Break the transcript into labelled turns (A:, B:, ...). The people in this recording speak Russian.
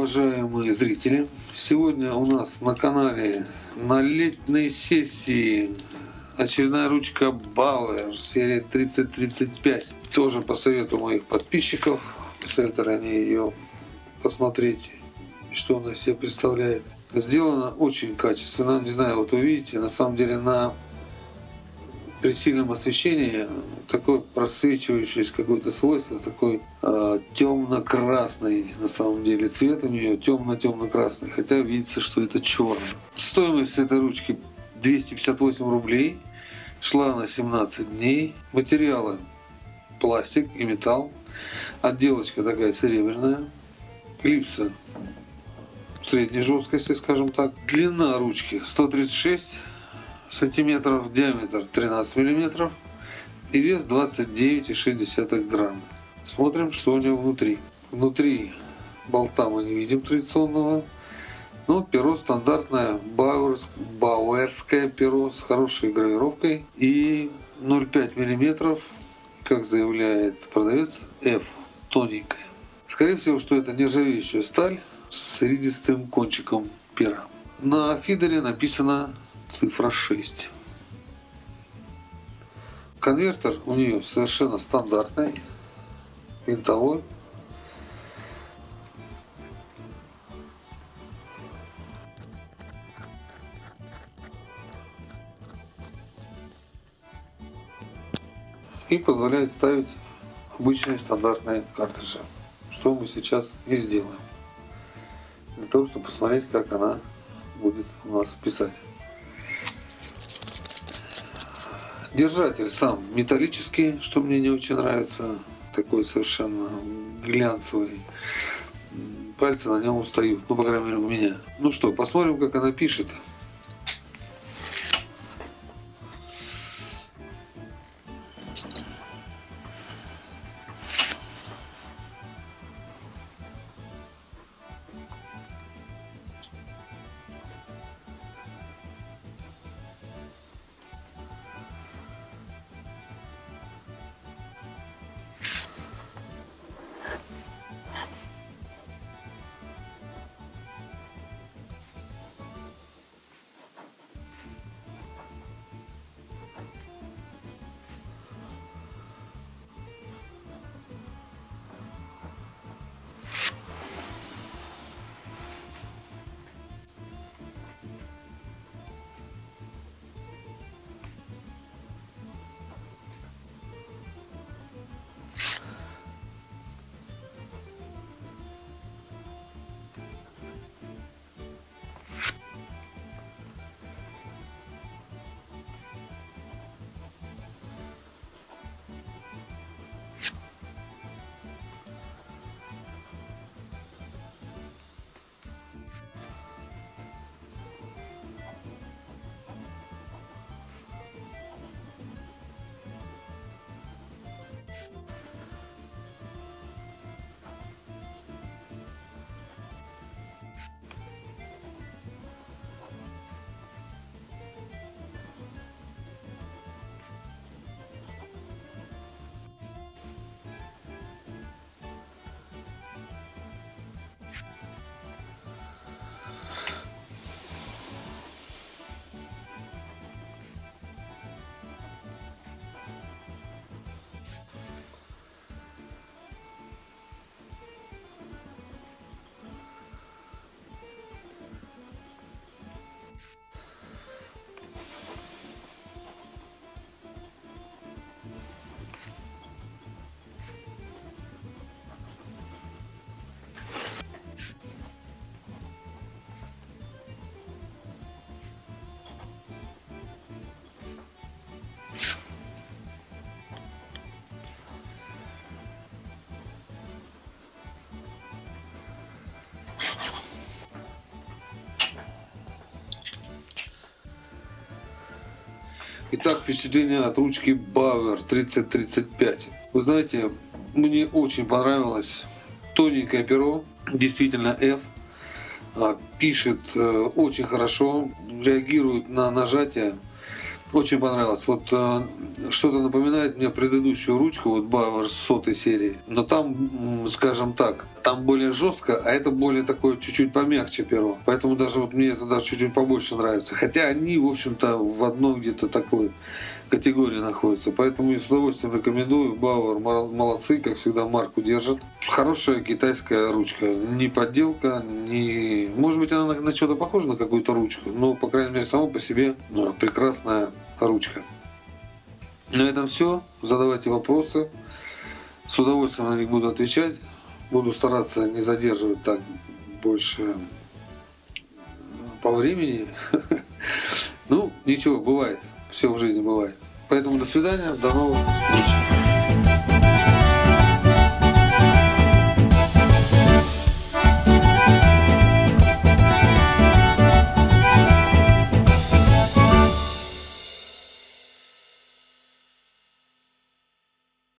A: Уважаемые зрители! Сегодня у нас на канале на летней сессии очередная ручка Bauer серия 3035. Тоже по совету моих подписчиков. Посоветовали они ее посмотреть, что она из себя представляет. Сделано очень качественно. Не знаю, вот увидите, на самом деле на при сильном освещении такое просвечивающееся какое-то свойство, такой э, а, темно-красный на самом деле цвет у нее, темно-темно-красный, хотя видится, что это черный. Стоимость этой ручки 258 рублей, шла на 17 дней. Материалы пластик и металл, отделочка такая серебряная, клипсы средней жесткости, скажем так. Длина ручки 136 сантиметров, диаметр 13 миллиметров и вес 29,6 грамм. Смотрим, что у него внутри. Внутри болта мы не видим традиционного, но перо стандартное, бауэрс, бауэрское перо с хорошей гравировкой и 0,5 миллиметров, как заявляет продавец, F, тоненькая. Скорее всего, что это нержавеющая сталь с редистым кончиком пера. На фидере написано цифра 6. Конвертер у нее совершенно стандартный, винтовой. И позволяет ставить обычные стандартные картриджи, что мы сейчас и сделаем. Для того, чтобы посмотреть, как она будет у нас писать. Держатель сам металлический, что мне не очень нравится, такой совершенно глянцевый. Пальцы на нем устают, ну, по крайней мере, у меня. Ну что, посмотрим, как она пишет. Итак, впечатление от ручки Bauer 3035. Вы знаете, мне очень понравилось тоненькое перо, действительно F. А, пишет э, очень хорошо, реагирует на нажатие. Очень понравилось. Вот э, что-то напоминает мне предыдущую ручку, вот Bauer с сотой серии. Но там, скажем так, там более жестко, а это более такое чуть-чуть помягче первого. Поэтому даже вот мне это даже чуть-чуть побольше нравится. Хотя они, в общем-то, в одной где-то такой категории находятся. Поэтому я с удовольствием рекомендую. Бауэр молодцы, как всегда, марку держат. Хорошая китайская ручка. Не подделка, не... Может быть, она на, на что-то похожа на какую-то ручку, но, по крайней мере, само по себе ну, прекрасная ручка. На этом все. Задавайте вопросы. С удовольствием на них буду отвечать. Буду стараться не задерживать так больше по времени. Ну, ничего, бывает. Все в жизни бывает. Поэтому до свидания, до новых встреч.